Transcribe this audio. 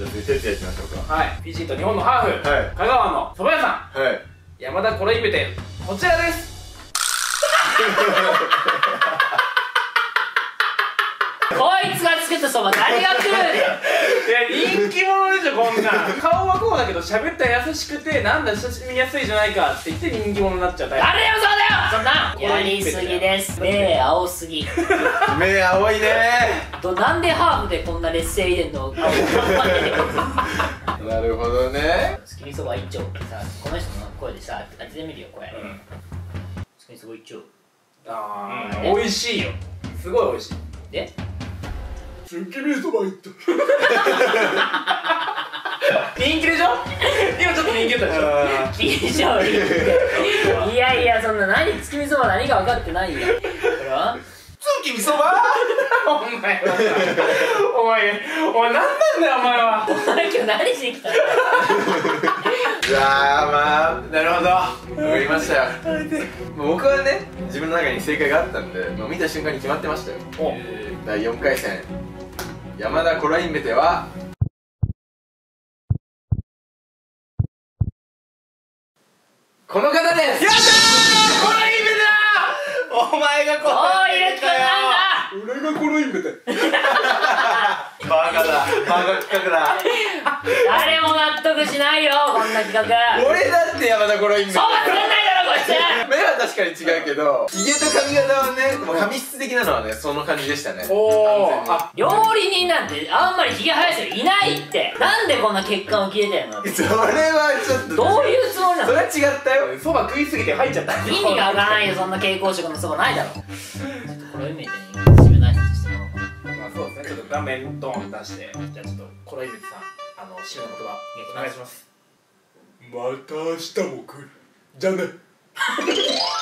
じゃあ続いて哲也いきましょうか。はい。フィジーと日本のハーフ、はい。香川の蕎麦屋さん。はい。山田コロインベ店。こちらです。こいつが作ったそば誰が食うねんいや人気者でしょこんなん。顔はこうだけど喋ったら優しくてなんだ親しみやすいじゃないかって言って人気者になっちゃうタイプ。誰でもそうだよ！そんなやりすぎです目青すぎ 目青いね。となんでハーフでこんな劣勢入れんの？青 なる。ほどね。月見そば一丁ってさこの人の声でさ当ててみるよこれうん月見そば一丁あうんー美味しいよすごい美味しいですっきりそばいった人気でしょ今ちょっと人気だったでしょあ金勝利いやいやそんな何月見そば何か分かってないよ。これは月見そば？お前はお前お前何なんだよお前はお前今日何しに来たのいやーまあなるほどわかりましたよ僕はね自分の中に正解があったんで、まあ、見た瞬間に決まってましたよお第4回戦山田コラインベテはこの方です。やったーコラインベテだお前がコおいゆきくんなんだ俺がコロインベテバカだ。バカ企画だ。誰も納得しないよこんな企画。俺だって山田コラインベだ 目は確かに違うけどヒゲと髪型はねもう髪質的なのはねその感じでしたね。おお料理人なんてあんまりひげ生やしてるいないって。なんでこんな血管を切れてんの？それはちょっとどういうつもりなの？それは違ったよ。そば食いすぎて入っちゃった。意味がわからないよそんな蛍光色のそばないだろ。ちょっとこれをイメージに締めない話しても。らおうかまあそうですね。ちょっと画面ドン出してじゃあちょっとコロインベテさんあの締めの言葉お願いします。また明日も来る。じゃあね Yeah.